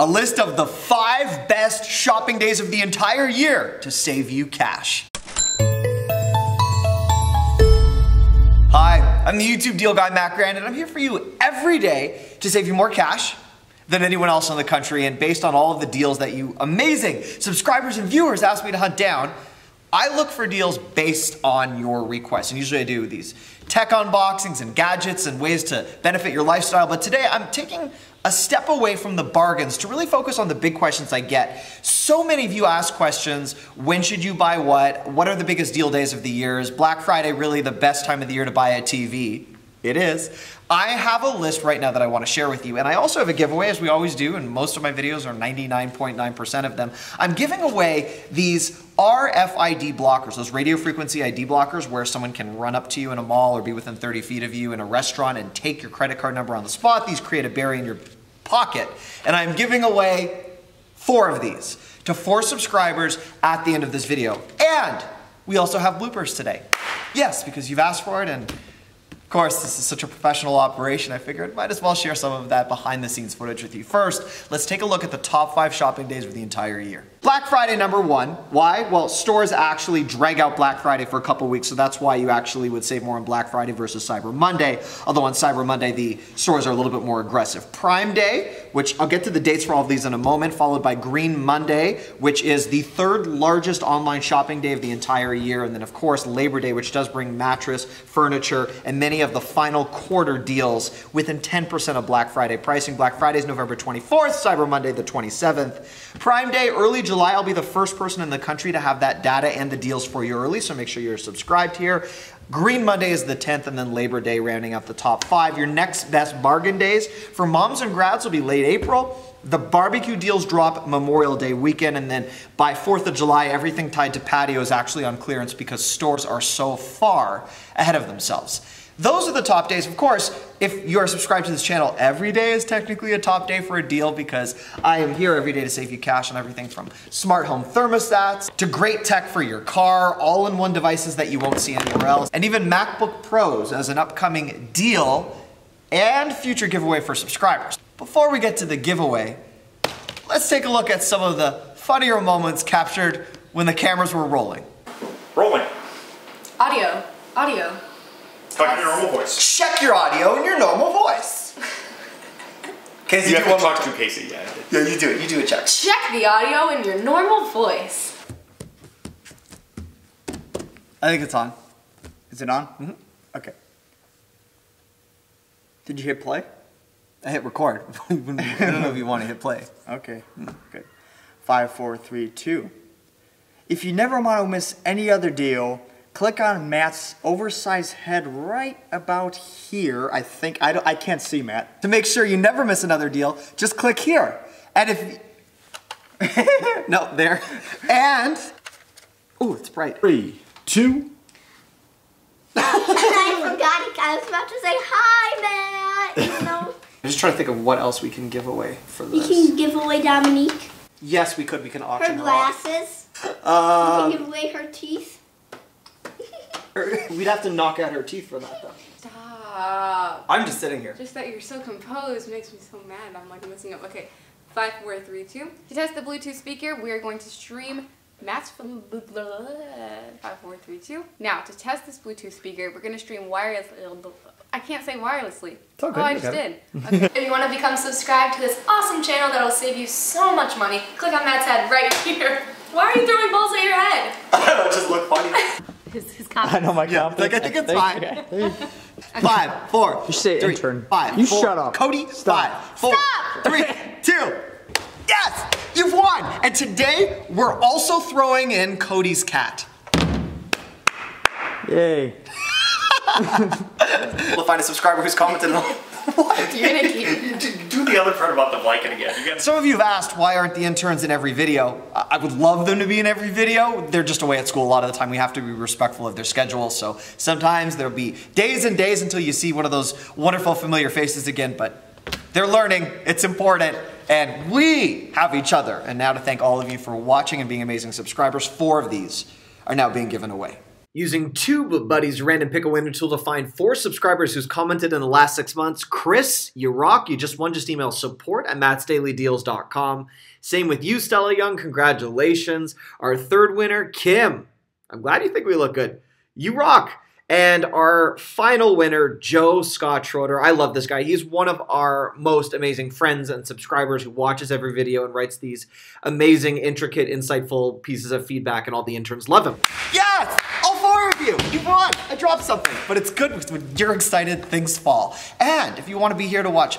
A list of the five best shopping days of the entire year to save you cash. Hi, I'm the YouTube deal guy, Matt Granite, and I'm here for you every day to save you more cash than anyone else in the country. And based on all of the deals that you amazing subscribers and viewers ask me to hunt down, I look for deals based on your requests. And usually I do these tech unboxings and gadgets and ways to benefit your lifestyle. But today I'm taking a step away from the bargains to really focus on the big questions I get. So many of you ask questions, when should you buy what? What are the biggest deal days of the year? Is Black Friday really the best time of the year to buy a TV? It is. I have a list right now that I want to share with you, and I also have a giveaway, as we always do, and most of my videos are 99.9% of them. I'm giving away these RFID blockers, those radio frequency ID blockers, where someone can run up to you in a mall or be within 30 feet of you in a restaurant and take your credit card number on the spot. These create a barrier in your pocket, and I'm giving away four of these to four subscribers at the end of this video. And we also have bloopers today. Yes, because you've asked for it, and of course, this is such a professional operation, I figured might as well share some of that behind the scenes footage with you. First, let's take a look at the top five shopping days of the entire year. Black Friday number one. Why? Well, stores actually drag out Black Friday for a couple weeks, so that's why you actually would save more on Black Friday versus Cyber Monday. Although on Cyber Monday, the stores are a little bit more aggressive. Prime Day, which I'll get to the dates for all of these in a moment, followed by Green Monday, which is the third largest online shopping day of the entire year. And then of course, Labor Day, which does bring mattress, furniture, and many of the final quarter deals within 10% of Black Friday pricing. Black Friday is November 24th, Cyber Monday the 27th. Prime Day, early July, I'll be the first person in the country to have that data and the deals for you early, so make sure you're subscribed here. Green Monday is the 10th, and then Labor Day rounding out the top five. Your next best bargain days for moms and grads will be late April. The barbecue deals drop Memorial Day weekend, and then by 4th of July, everything tied to patio is actually on clearance because stores are so far ahead of themselves. Those are the top days. Of course, if you're subscribed to this channel, every day is technically a top day for a deal because I am here every day to save you cash on everything from smart home thermostats to great tech for your car, all-in-one devices that you won't see anywhere else, and even MacBook Pros as an upcoming deal and future giveaway for subscribers. Before we get to the giveaway, let's take a look at some of the funnier moments captured when the cameras were rolling. Rolling. Audio. Audio. Talk in your normal voice. Check your audio in your normal voice. Casey, You do have one to more. talk to Casey, yeah. Yeah, you do it. You do a check. Check the audio in your normal voice. I think it's on. Is it on? Mm-hmm. Okay. Did you hit play? I hit record. I don't know if you want to hit play. Okay, mm, good. Five, four, three, two. If you never want to miss any other deal, click on Matt's oversized head right about here. I think I don't, I can't see Matt. To make sure you never miss another deal, just click here. And if no, there. And oh, it's bright. Three, two. I forgot. it. I was about to say hi, Matt. Even though I'm just trying to think of what else we can give away for we this. can give away Dominique Yes, we could. We can her auction her off. glasses. Uh, we can give away her teeth. we'd have to knock out her teeth for that, though. Stop. I'm just sitting here. Just that you're so composed makes me so mad. I'm like messing up. Okay. Five, four, three, two. To test the Bluetooth speaker, we are going to stream Matt's from five, four, three, two. Now, to test this Bluetooth speaker, we're going to stream wirelessly. I can't say wirelessly. okay, Oh, I you just did. Okay. if you want to become subscribed to this awesome channel that'll save you so much money, click on Matt's head right here. Why are you throwing balls at your head? I don't know, it just look funny. His, his I know my Yeah, like I think it's fine. Five, four, You say three, intern. Five, You four- shut up. Cody, Stop. five, four, three, two. Yes, you've won. And today we're also throwing in Cody's cat. Yay. We'll find a subscriber who's commented on. What? You're gonna keep. Do the other part about the blanket again. You got Some of you have asked why aren't the interns in every video? I would love them to be in every video. They're just away at school a lot of the time. We have to be respectful of their schedule. So sometimes there'll be days and days until you see one of those wonderful familiar faces again. But they're learning. It's important. And we have each other. And now to thank all of you for watching and being amazing subscribers, four of these are now being given away. Using TubeBuddy's random pick a winner tool to find four subscribers who's commented in the last six months. Chris, you rock. You just won. Just email support at mattsdailydeals.com. Same with you, Stella Young. Congratulations. Our third winner, Kim. I'm glad you think we look good. You rock. And our final winner, Joe Scott Schroeder. I love this guy. He's one of our most amazing friends and subscribers who watches every video and writes these amazing, intricate, insightful pieces of feedback, and all the interns love him. Yes! Of you! You won! I dropped something. But it's good because when you're excited, things fall. And if you want to be here to watch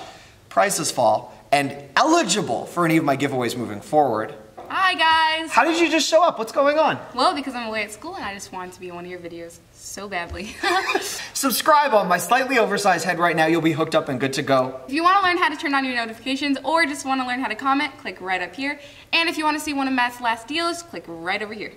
prices fall and eligible for any of my giveaways moving forward, Hi guys! how did you just show up? What's going on? Well, because I'm away at school and I just wanted to be in one of your videos so badly. Subscribe on my slightly oversized head right now. You'll be hooked up and good to go. if you want to learn how to turn on your notifications or just want to learn how to comment, click right up here. And if you want to see one of Matt's last deals, click right over here.